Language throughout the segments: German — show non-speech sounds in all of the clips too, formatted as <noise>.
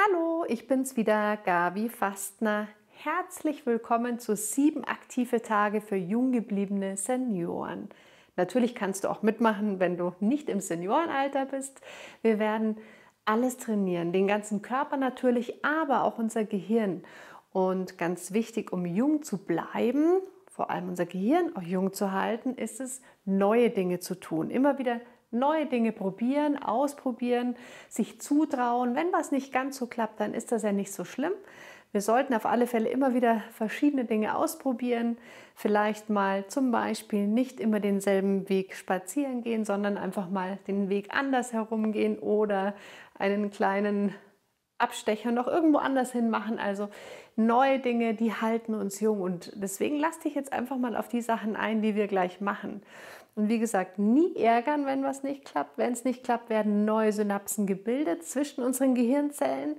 Hallo, ich bin's wieder, Gabi Fastner. Herzlich willkommen zu sieben aktive Tage für jung gebliebene Senioren. Natürlich kannst du auch mitmachen, wenn du nicht im Seniorenalter bist. Wir werden alles trainieren, den ganzen Körper natürlich, aber auch unser Gehirn. Und ganz wichtig, um jung zu bleiben, vor allem unser Gehirn auch jung zu halten, ist es, neue Dinge zu tun. Immer wieder neue Dinge probieren, ausprobieren, sich zutrauen. Wenn was nicht ganz so klappt, dann ist das ja nicht so schlimm. Wir sollten auf alle Fälle immer wieder verschiedene Dinge ausprobieren. Vielleicht mal zum Beispiel nicht immer denselben Weg spazieren gehen, sondern einfach mal den Weg anders herumgehen oder einen kleinen Abstecher noch irgendwo anders hin machen. Also neue Dinge, die halten uns jung. Und deswegen lass dich jetzt einfach mal auf die Sachen ein, die wir gleich machen. Und wie gesagt, nie ärgern, wenn was nicht klappt. Wenn es nicht klappt, werden neue Synapsen gebildet zwischen unseren Gehirnzellen.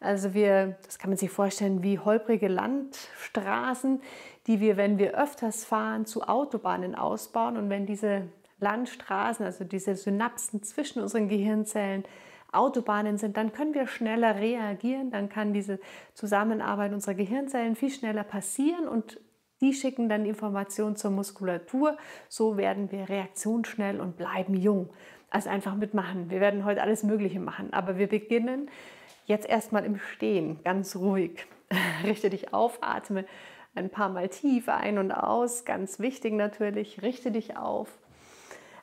Also wir, das kann man sich vorstellen, wie holprige Landstraßen, die wir, wenn wir öfters fahren, zu Autobahnen ausbauen. Und wenn diese Landstraßen, also diese Synapsen zwischen unseren Gehirnzellen Autobahnen sind, dann können wir schneller reagieren, dann kann diese Zusammenarbeit unserer Gehirnzellen viel schneller passieren und die schicken dann Informationen zur Muskulatur. So werden wir reaktionsschnell und bleiben jung. Also einfach mitmachen. Wir werden heute alles Mögliche machen, aber wir beginnen jetzt erstmal im Stehen, ganz ruhig. <laughs> Richte dich auf, atme ein paar Mal tief ein und aus. Ganz wichtig natürlich, richte dich auf.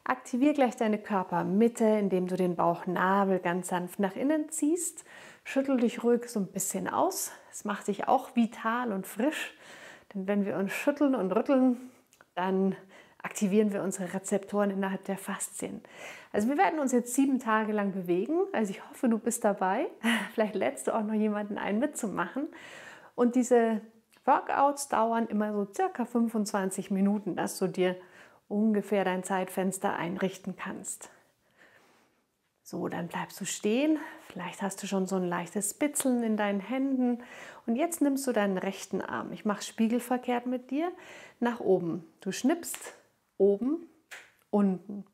Aktiviere gleich deine Körpermitte, indem du den Bauchnabel ganz sanft nach innen ziehst. Schüttel dich ruhig so ein bisschen aus. Es macht dich auch vital und frisch. Denn wenn wir uns schütteln und rütteln, dann aktivieren wir unsere Rezeptoren innerhalb der Faszien. Also wir werden uns jetzt sieben Tage lang bewegen. Also ich hoffe, du bist dabei. <laughs> Vielleicht lädst du auch noch jemanden ein, mitzumachen. Und diese Workouts dauern immer so circa 25 Minuten, dass du dir ungefähr dein Zeitfenster einrichten kannst. So, dann bleibst du stehen. Vielleicht hast du schon so ein leichtes Spitzeln in deinen Händen. Und jetzt nimmst du deinen rechten Arm. Ich mache spiegelverkehrt mit dir nach oben. Du schnippst oben, unten,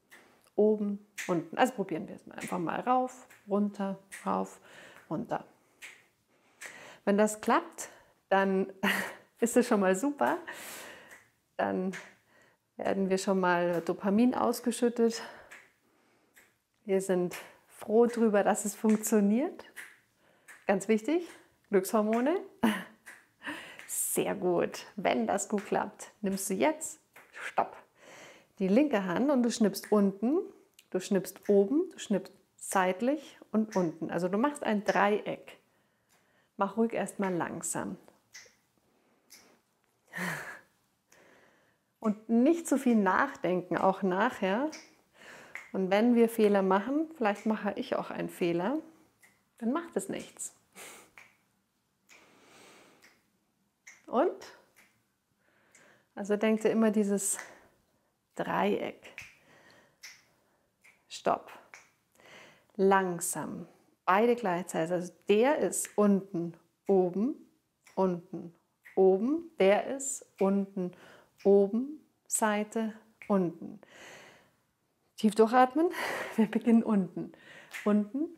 oben, unten. Also probieren wir es mal einfach mal rauf, runter, rauf, runter. Wenn das klappt, dann <laughs> ist es schon mal super. Dann werden wir schon mal Dopamin ausgeschüttet wir sind froh darüber, dass es funktioniert. Ganz wichtig, Glückshormone. Sehr gut. Wenn das gut klappt, nimmst du jetzt Stopp. Die linke Hand und du schnippst unten, du schnippst oben, du schnippst seitlich und unten. Also du machst ein Dreieck. Mach ruhig erstmal langsam. Und nicht zu viel nachdenken, auch nachher, und wenn wir Fehler machen, vielleicht mache ich auch einen Fehler, dann macht es nichts. Und? Also denkt ihr immer dieses Dreieck. Stopp. Langsam. Beide gleichzeitig. Also der ist unten, oben, unten, oben. Der ist unten, oben, Seite, unten. Tief durchatmen. <laughs> Wir beginnen unten. Unten,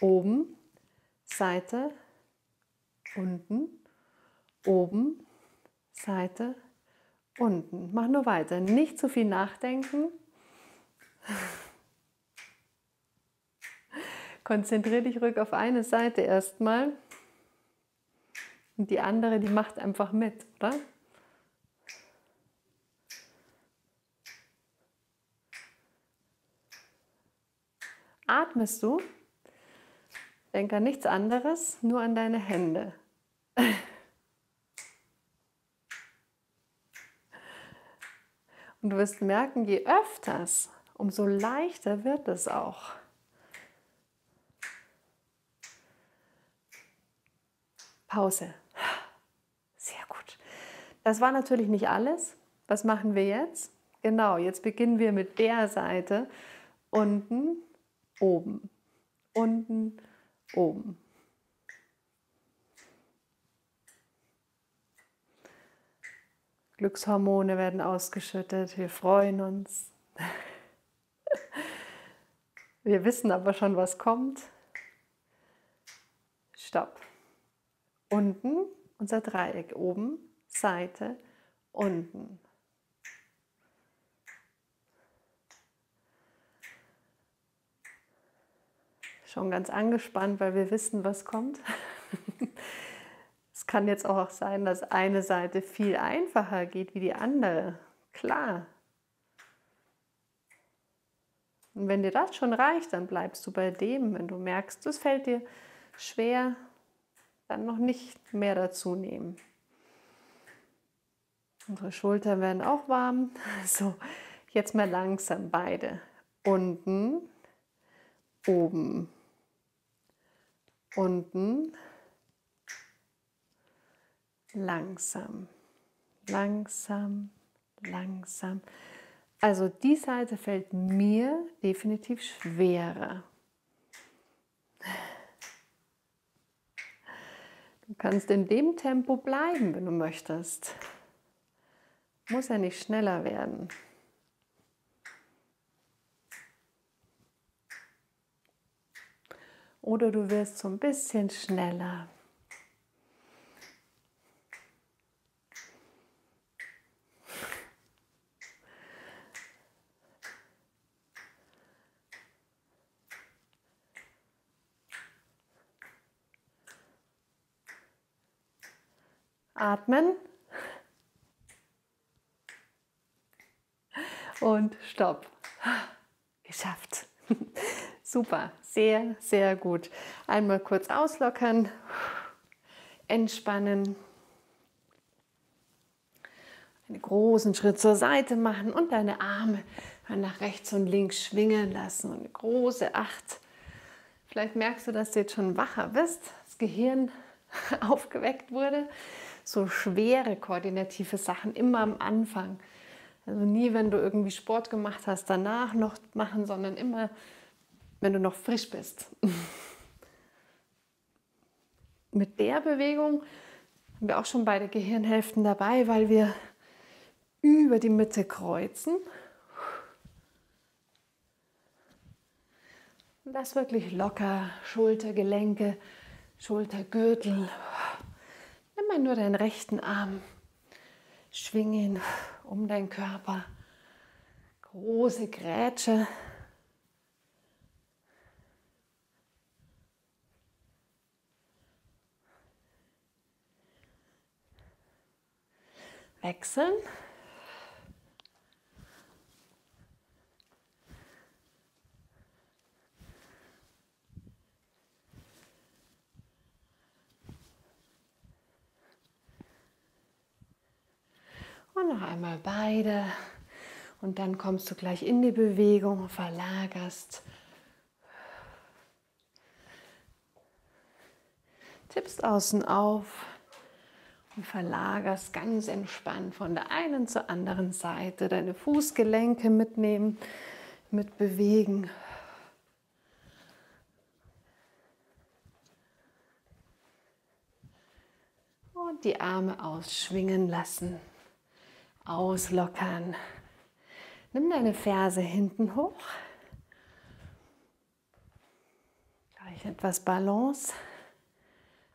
oben, Seite, unten, oben, Seite, unten. Mach nur weiter. Nicht zu viel nachdenken. <laughs> Konzentriere dich ruhig auf eine Seite erstmal. Und die andere, die macht einfach mit, oder? Atmest du? Denk an nichts anderes, nur an deine Hände. Und du wirst merken, je öfters, umso leichter wird es auch. Pause. Sehr gut. Das war natürlich nicht alles. Was machen wir jetzt? Genau, jetzt beginnen wir mit der Seite unten oben, unten, oben. Glückshormone werden ausgeschüttet, wir freuen uns. <laughs> Wir wissen aber schon, was kommt. Stopp. Unten unser Dreieck. Oben, Seite, unten. Schon ganz angespannt, weil wir wissen, was kommt. <laughs> es kann jetzt auch sein, dass eine Seite viel einfacher geht wie die andere. Klar. Und wenn dir das schon reicht, dann bleibst du bei dem. Wenn du merkst, es fällt dir schwer, dann noch nicht mehr dazu nehmen. Unsere Schultern werden auch warm. <laughs> So, jetzt mal langsam beide. Unten, oben, unten, langsam, langsam, langsam. Also die Seite fällt mir definitiv schwerer. Du kannst in dem Tempo bleiben, wenn du möchtest. Muss ja nicht schneller werden. Oder du wirst so ein bisschen schneller. Atmen. Und stopp. Geschafft. Super, sehr, sehr gut. Einmal kurz auslockern, entspannen, einen großen Schritt zur Seite machen und deine Arme nach rechts und links schwingen lassen eine große Acht. Vielleicht merkst du, dass du jetzt schon wacher bist, das Gehirn <laughs> aufgeweckt wurde so schwere koordinative Sachen immer am Anfang. Also nie, wenn du irgendwie Sport gemacht hast, danach noch machen, sondern immer, wenn du noch frisch bist. <laughs> Mit der Bewegung haben wir auch schon beide Gehirnhälften dabei, weil wir über die Mitte kreuzen. Lass wirklich locker, Schultergelenke, Schultergürtel Nimm mal nur deinen rechten Arm, schwing ihn um deinen Körper. Große Grätsche. Wechseln. Und noch einmal beide. Und dann kommst du gleich in die Bewegung, verlagerst. Tippst außen auf und verlagerst ganz entspannt von der einen zur anderen Seite. Deine Fußgelenke mitnehmen, mit bewegen. Und die Arme ausschwingen lassen auslockern. Nimm deine Ferse hinten hoch. Gleich etwas Balance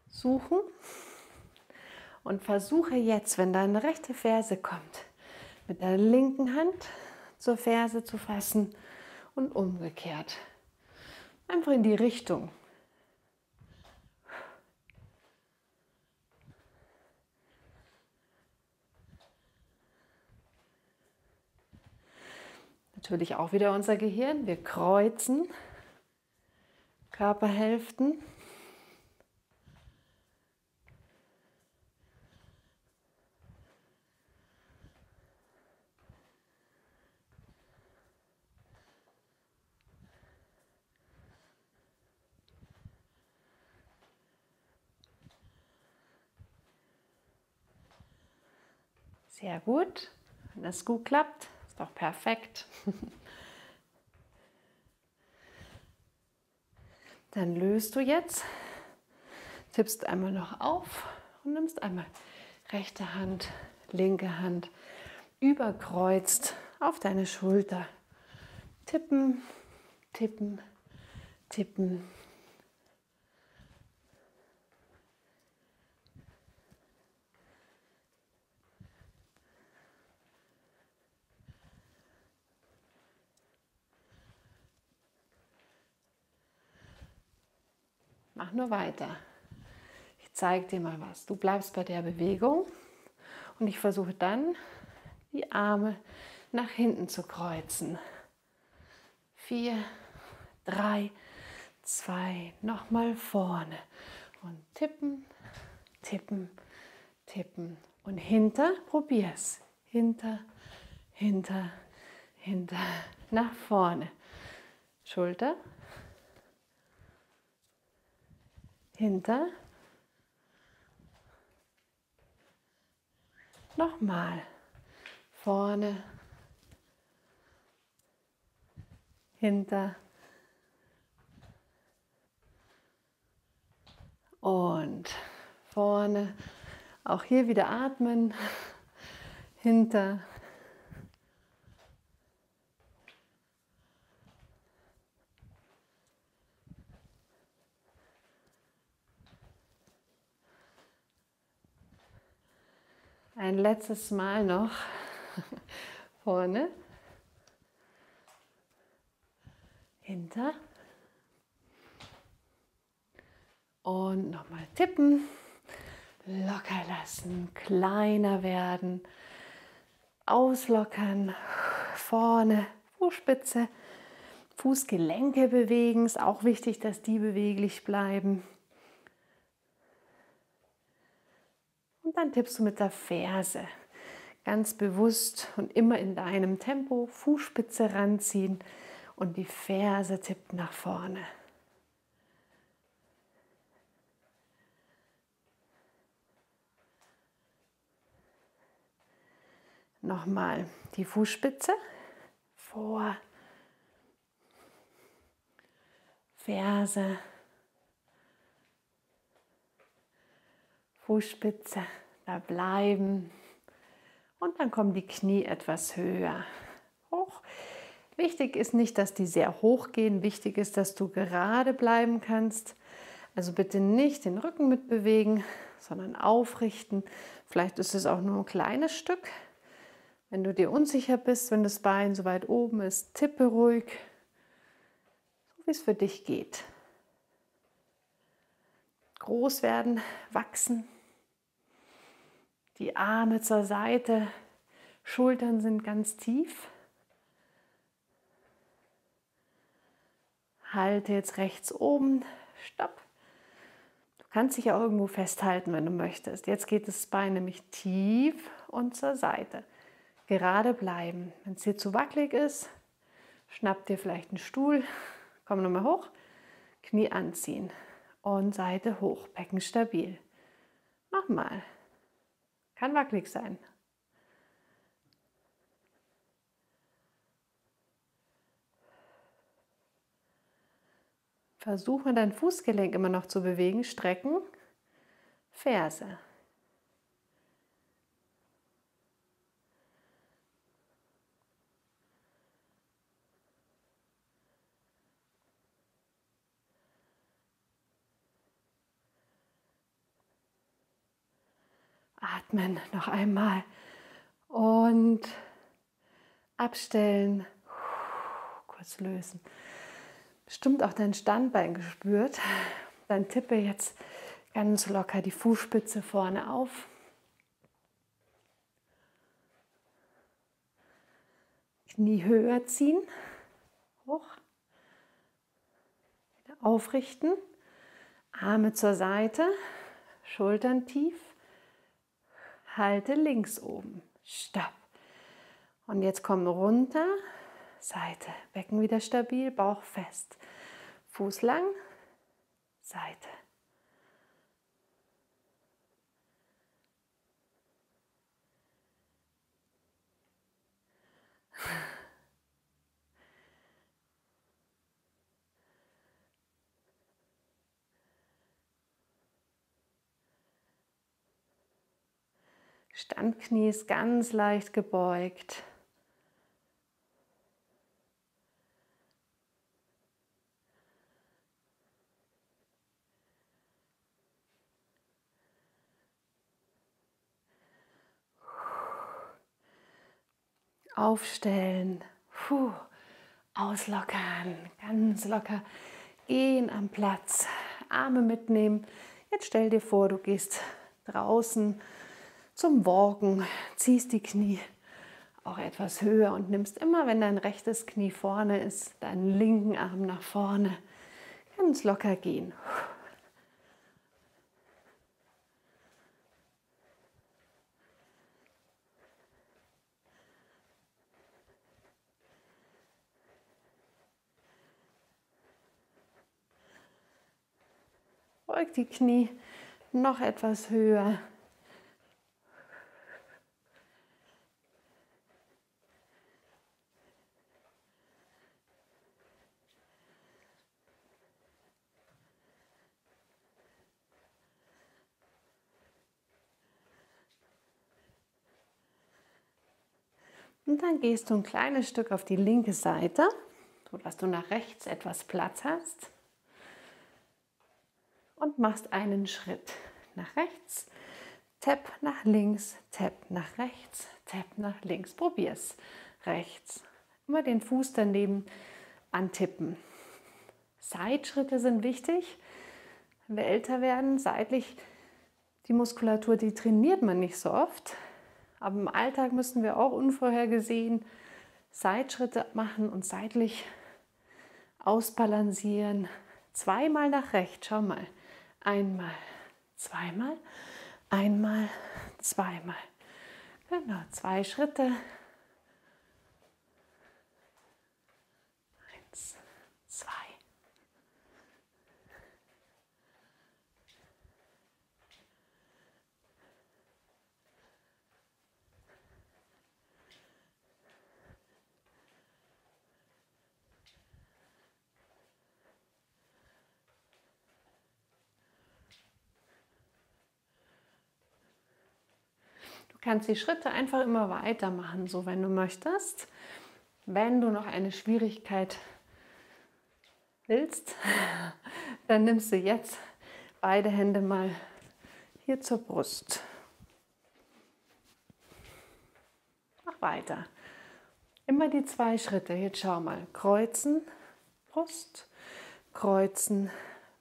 suchen. Und versuche jetzt, wenn deine rechte Ferse kommt, mit der linken Hand zur Ferse zu fassen und umgekehrt. Einfach in die Richtung. Natürlich auch wieder unser Gehirn. Wir kreuzen Körperhälften. Sehr gut. Wenn das gut klappt, ist doch perfekt. <laughs> Dann löst du jetzt, tippst einmal noch auf und nimmst einmal rechte Hand, linke Hand überkreuzt auf deine Schulter. Tippen, tippen, tippen. Mach nur weiter. Ich zeige dir mal was. Du bleibst bei der Bewegung und ich versuche dann, die Arme nach hinten zu kreuzen. Vier, drei, zwei, nochmal vorne und tippen, tippen, tippen und hinter, probier's. Hinter, hinter, hinter, nach vorne. Schulter, hinter, nochmal, vorne, hinter. Und vorne. Auch hier wieder atmen, hinter Ein letztes Mal noch <laughs> vorne, hinter. Und nochmal tippen, locker lassen, kleiner werden, auslockern, vorne, Fußspitze, Fußgelenke bewegen, ist auch wichtig, dass die beweglich bleiben. Dann tippst du mit der Ferse. Ganz bewusst und immer in deinem Tempo Fußspitze ranziehen und die Ferse tippt nach vorne. Nochmal die Fußspitze. Vor, Ferse, Fußspitze da bleiben. Und dann kommen die Knie etwas höher. Hoch. Wichtig ist nicht, dass die sehr hoch gehen. Wichtig ist, dass du gerade bleiben kannst. Also bitte nicht den Rücken mitbewegen, sondern aufrichten. Vielleicht ist es auch nur ein kleines Stück. Wenn du dir unsicher bist, wenn das Bein so weit oben ist, tippe ruhig, so wie es für dich geht. Groß werden, wachsen, die Arme zur Seite, Schultern sind ganz tief. Halte jetzt rechts oben, stopp. Du kannst dich auch irgendwo festhalten, wenn du möchtest. Jetzt geht das Bein nämlich tief und zur Seite. Gerade bleiben. Wenn es dir zu wackelig ist, schnapp dir vielleicht einen Stuhl, komm nochmal hoch, Knie anziehen und Seite hoch, Becken stabil. Nochmal. Kann wackelig sein. Versuche dein Fußgelenk immer noch zu bewegen, strecken, Ferse. Atmen noch einmal und abstellen, kurz lösen. Bestimmt auch dein Standbein gespürt. Dann tippe jetzt ganz locker die Fußspitze vorne auf. Knie höher ziehen, hoch, wieder aufrichten, Arme zur Seite, Schultern tief, halte links oben. Stopp. Und jetzt komm runter, Seite. Becken wieder stabil, Bauch fest. Fuß lang, Seite. Standknie ist ganz leicht gebeugt. Aufstellen, Puh. auslockern, ganz locker gehen am Platz, Arme mitnehmen. Jetzt stell dir vor, du gehst draußen zum Walken, ziehst die Knie auch etwas höher und nimmst immer, wenn dein rechtes Knie vorne ist, deinen linken Arm nach vorne. Ganz locker gehen. Beug die Knie noch etwas höher. Und dann gehst du ein kleines Stück auf die linke Seite, sodass du nach rechts etwas Platz hast. Und machst einen Schritt nach rechts, Tap nach links, Tap nach rechts, Tap nach links. Probier's. Rechts. Immer den Fuß daneben antippen. Seitschritte sind wichtig. Wenn wir älter werden, seitlich die Muskulatur, die trainiert man nicht so oft. Aber im Alltag müssen wir auch unvorhergesehen Seitschritte machen und seitlich ausbalancieren. Zweimal nach rechts, schau mal. Einmal, zweimal, einmal, zweimal. Genau, zwei Schritte. Kannst die Schritte einfach immer weitermachen, so wenn du möchtest. Wenn du noch eine Schwierigkeit willst, <laughs> dann nimmst du jetzt beide Hände mal hier zur Brust. Mach weiter. Immer die zwei Schritte. Jetzt schau mal. Kreuzen, Brust, kreuzen.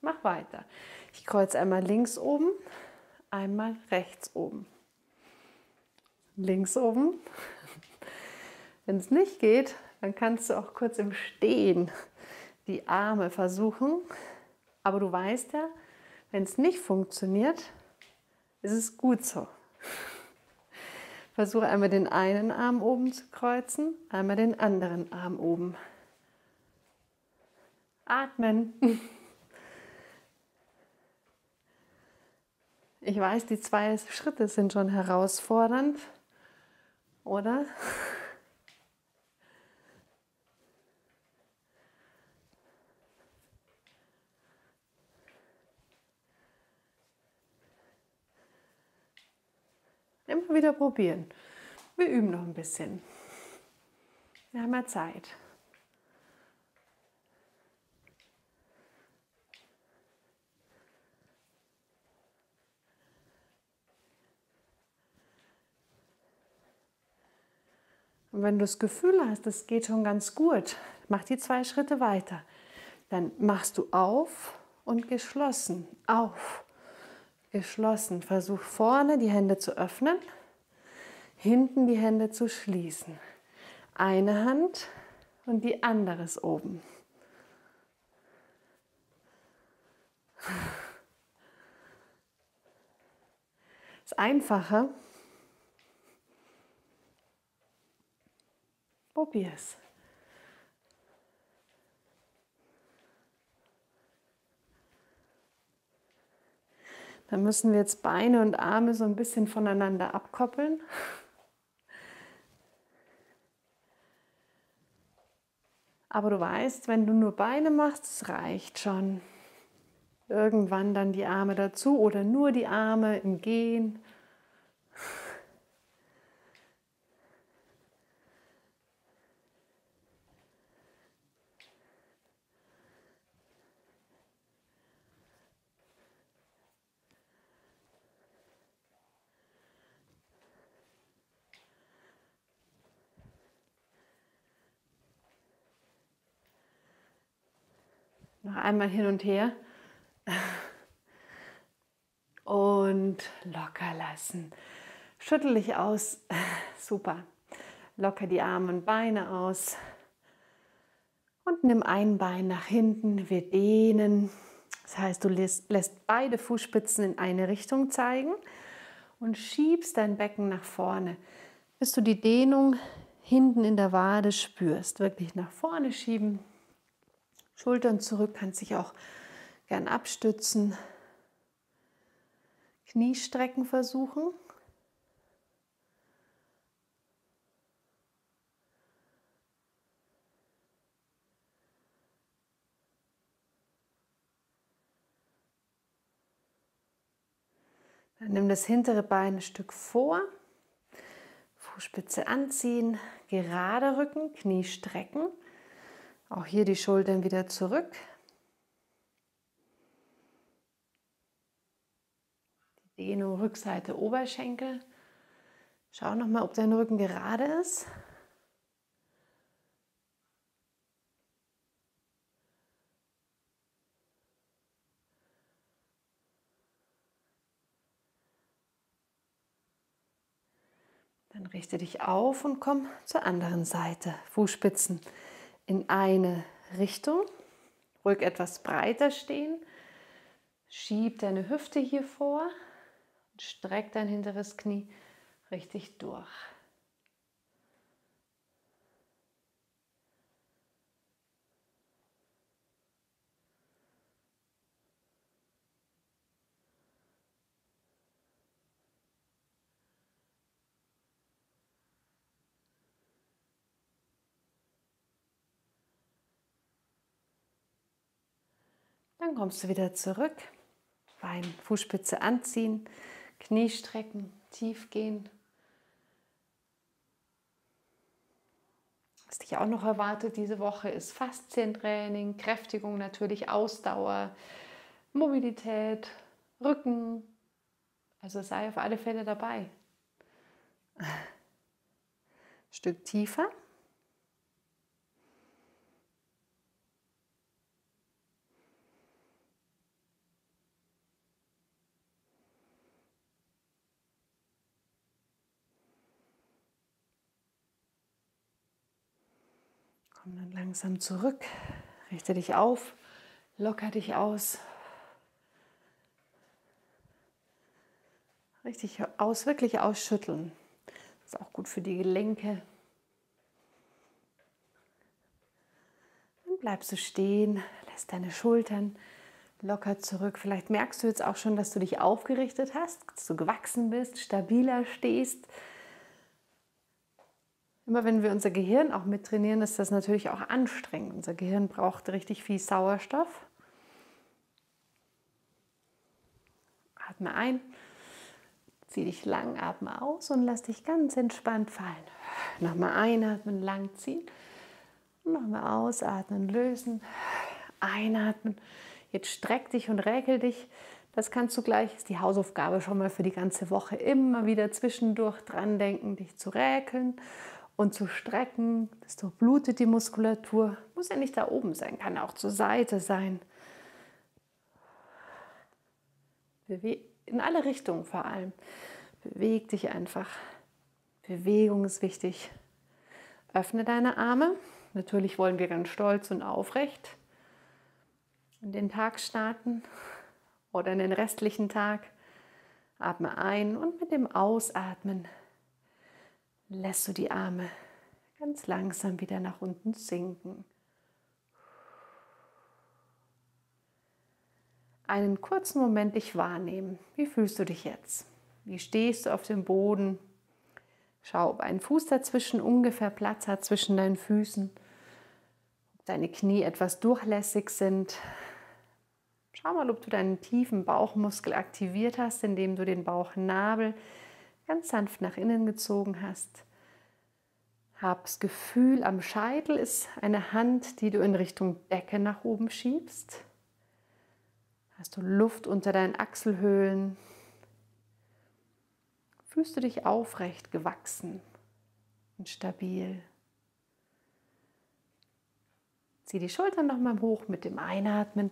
Mach weiter. Ich kreuze einmal links oben, einmal rechts oben links oben. Wenn es nicht geht, dann kannst du auch kurz im Stehen die Arme versuchen. Aber du weißt ja, wenn es nicht funktioniert, ist es gut so. Versuche einmal den einen Arm oben zu kreuzen, einmal den anderen Arm oben. Atmen. Ich weiß, die zwei Schritte sind schon herausfordernd oder? Immer wieder probieren. Wir üben noch ein bisschen. Wir haben ja Zeit. Und wenn du das Gefühl hast, es geht schon ganz gut, mach die zwei Schritte weiter. Dann machst du auf und geschlossen. Auf, geschlossen. Versuch vorne die Hände zu öffnen, hinten die Hände zu schließen. Eine Hand und die andere ist oben. ist einfacher, Probier es. Dann müssen wir jetzt Beine und Arme so ein bisschen voneinander abkoppeln. Aber du weißt, wenn du nur Beine machst, es reicht schon. Irgendwann dann die Arme dazu oder nur die Arme im Gehen. Einmal hin und her. und locker lassen. Schüttel dich aus. Super. Locker die Arme und Beine aus. Und nimm ein Bein nach hinten. Wir dehnen. Das heißt, du lässt, lässt beide Fußspitzen in eine Richtung zeigen und schiebst dein Becken nach vorne, bis du die Dehnung hinten in der Wade spürst. Wirklich nach vorne schieben. Schultern zurück, kannst dich auch gern abstützen. Kniestrecken versuchen. Dann nimm das hintere Bein ein Stück vor, Fußspitze anziehen, gerade Rücken, Knie strecken. Auch hier die Schultern wieder zurück. Die Dehnung Rückseite Oberschenkel. Schau nochmal, ob dein Rücken gerade ist. Dann richte dich auf und komm zur anderen Seite. Fußspitzen in eine Richtung. Ruhig etwas breiter stehen. Schieb deine Hüfte hier vor und streck dein hinteres Knie richtig durch. Dann kommst du wieder zurück. Bein, Fußspitze anziehen, Knie strecken, tief gehen. Was dich auch noch erwartet diese Woche ist Faszientraining, Kräftigung natürlich, Ausdauer, Mobilität, Rücken. Also sei auf alle Fälle dabei. Stück tiefer. Komm dann langsam zurück, richte dich auf, locker dich aus. Richtig aus, wirklich ausschütteln. Das ist auch gut für die Gelenke. Dann bleibst du stehen, lässt deine Schultern locker zurück. Vielleicht merkst du jetzt auch schon, dass du dich aufgerichtet hast, dass du gewachsen bist, stabiler stehst. Immer wenn wir unser Gehirn auch mittrainieren, ist das natürlich auch anstrengend. Unser Gehirn braucht richtig viel Sauerstoff. Atme ein, zieh dich lang, atme aus und lass dich ganz entspannt fallen. Nochmal einatmen, lang ziehen. Nochmal ausatmen, lösen. Einatmen. Jetzt streck dich und räkel dich. Das kannst du gleich, ist die Hausaufgabe schon mal für die ganze Woche. Immer wieder zwischendurch dran denken, dich zu räkeln und zu strecken. Das durchblutet die Muskulatur. Muss ja nicht da oben sein, kann auch zur Seite sein. In alle Richtungen vor allem. Beweg dich einfach. Bewegung ist wichtig. Öffne deine Arme. Natürlich wollen wir ganz stolz und aufrecht in den Tag starten oder in den restlichen Tag. Atme ein und mit dem Ausatmen lässt du die Arme ganz langsam wieder nach unten sinken. Einen kurzen Moment dich wahrnehmen. Wie fühlst du dich jetzt? Wie stehst du auf dem Boden? Schau, ob ein Fuß dazwischen ungefähr Platz hat zwischen deinen Füßen, ob deine Knie etwas durchlässig sind. Schau mal, ob du deinen tiefen Bauchmuskel aktiviert hast, indem du den Bauchnabel ganz sanft nach innen gezogen hast. Hab das Gefühl, am Scheitel ist eine Hand, die du in Richtung Decke nach oben schiebst. Hast du Luft unter deinen Achselhöhlen? Fühlst du dich aufrecht gewachsen und stabil? Zieh die Schultern nochmal hoch mit dem Einatmen,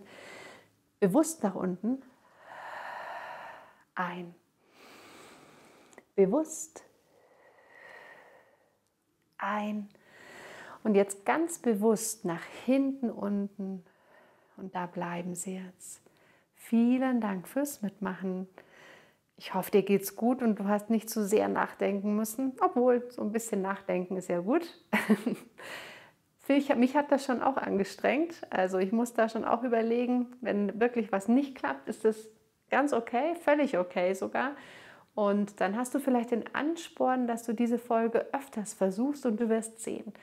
bewusst nach unten. ein. Bewusst ein. Und jetzt ganz bewusst nach hinten unten. Und da bleiben Sie jetzt. Vielen Dank fürs Mitmachen. Ich hoffe, dir geht's gut und du hast nicht zu sehr nachdenken müssen, obwohl so ein bisschen nachdenken ist ja gut. <laughs> mich hat das schon auch angestrengt. Also ich muss da schon auch überlegen, wenn wirklich was nicht klappt, ist das ganz okay, völlig okay sogar. Und dann hast du vielleicht den Ansporn, dass du diese Folge öfters versuchst und du wirst sehen.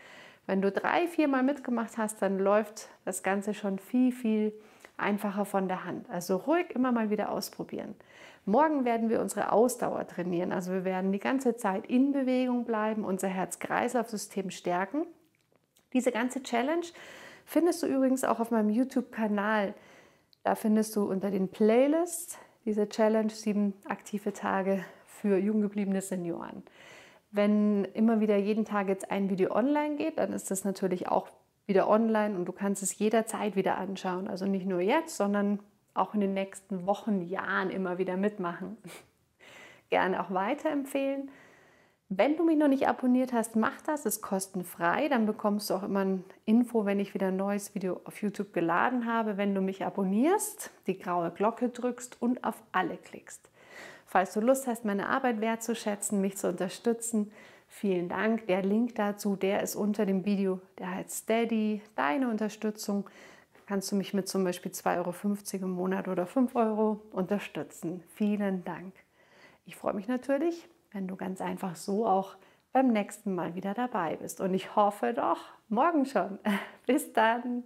Wenn du drei, viermal mitgemacht hast, dann läuft das Ganze schon viel, viel einfacher von der Hand. Also ruhig immer mal wieder ausprobieren. Morgen werden wir unsere Ausdauer trainieren. Also wir werden die ganze Zeit in Bewegung bleiben, unser Herz-Kreislauf-System stärken. Diese ganze Challenge findest du übrigens auch auf meinem YouTube-Kanal. Da findest du unter den Playlists diese Challenge sieben aktive Tage für jung gebliebene Senioren. Wenn immer wieder jeden Tag jetzt ein Video online geht, dann ist das natürlich auch wieder online und du kannst es jederzeit wieder anschauen. Also nicht nur jetzt, sondern auch in den nächsten Wochen, Jahren immer wieder mitmachen. <laughs> Gerne auch weiterempfehlen. Wenn du mich noch nicht abonniert hast, mach das, ist kostenfrei. Dann bekommst du auch immer ein Info, wenn ich wieder ein neues Video auf YouTube geladen habe. Wenn du mich abonnierst, die graue Glocke drückst und auf alle klickst. Falls du Lust hast, meine Arbeit wertzuschätzen, mich zu unterstützen, vielen Dank. Der Link dazu, der ist unter dem Video. Der heißt Steady, deine Unterstützung. Kannst du mich mit zum Beispiel 2,50 Euro im Monat oder 5 Euro unterstützen. Vielen Dank. Ich freue mich natürlich, wenn du ganz einfach so auch beim nächsten Mal wieder dabei bist. Und ich hoffe doch, morgen schon. <laughs> Bis dann.